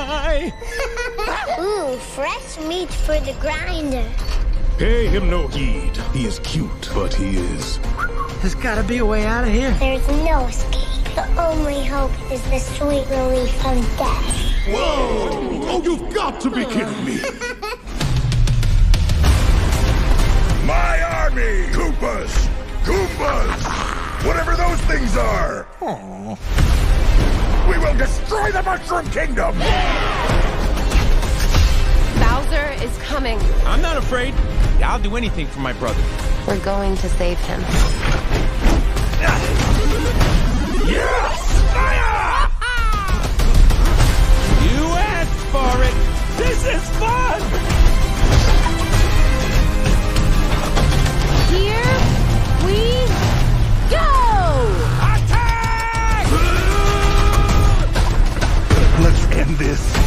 fresh meat for the grinder. Pay him no heed. He is cute, but he is. There's gotta be a way out of here. There's no escape. The only hope is the sweet relief from death. Whoa! Oh, you've got to be kidding me! My army! Koopas! Goombas! Whatever those things are! Aww. We will destroy the Mushroom Kingdom! Bowser is coming. I'm not afraid. I'll do anything for my brother. We're going to save him. Yes! Fire! You asked for it. This is fun. This.